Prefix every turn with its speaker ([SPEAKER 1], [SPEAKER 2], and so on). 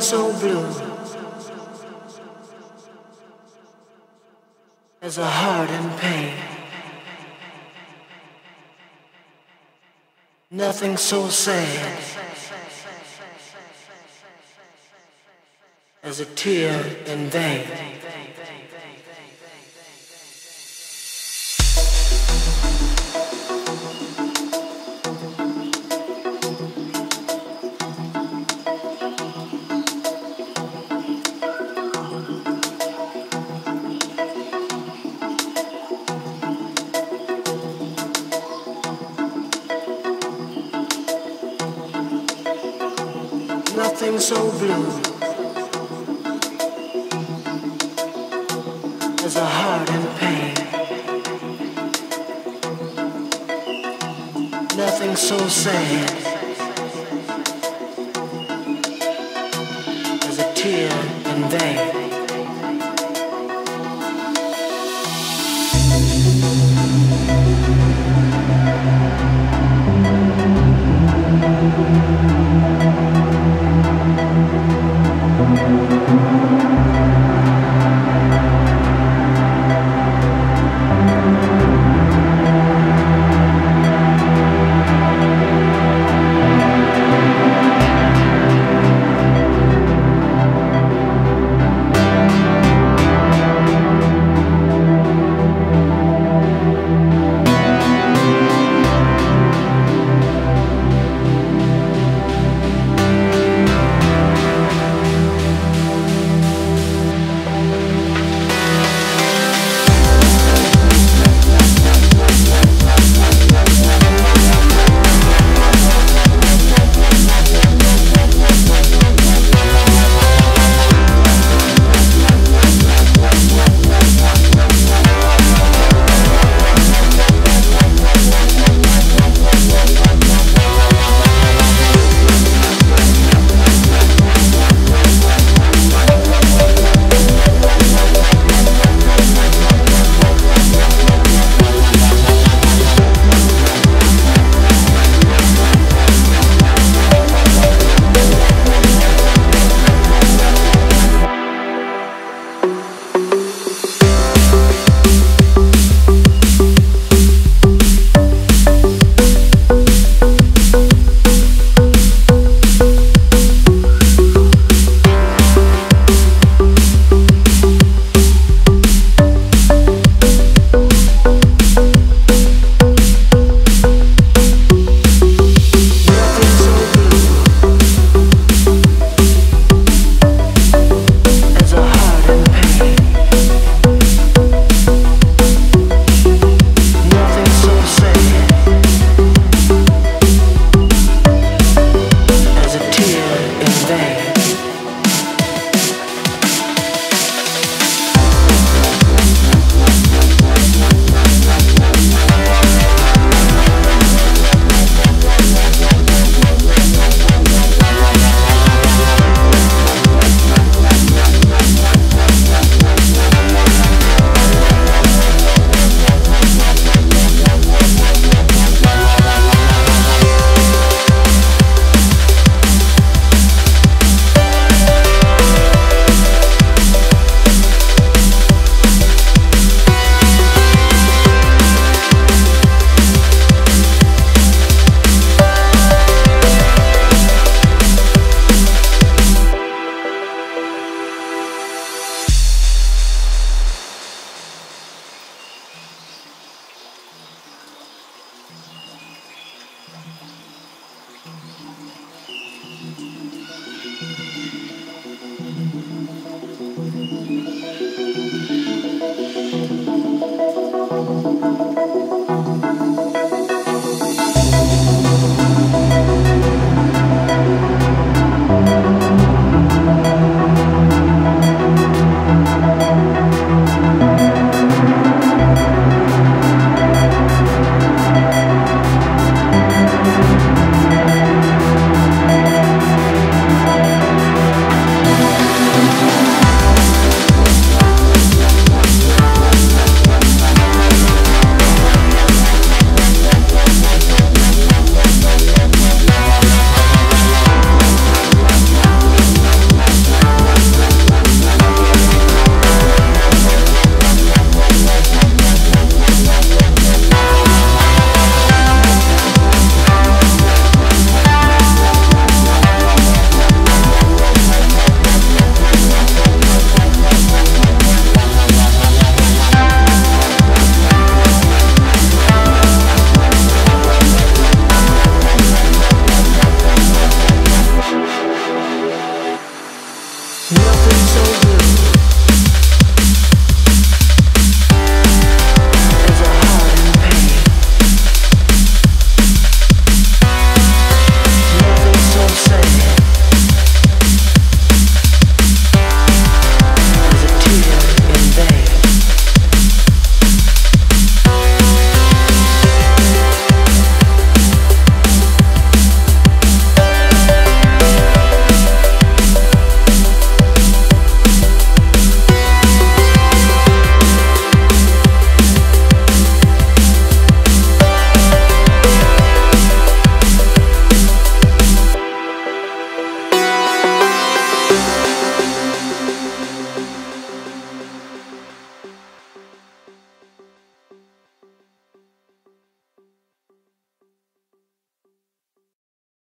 [SPEAKER 1] Nothing so blue as a heart in pain. Nothing so sad as a tear in vain. Nothing so blue as a heart in pain. Nothing so sad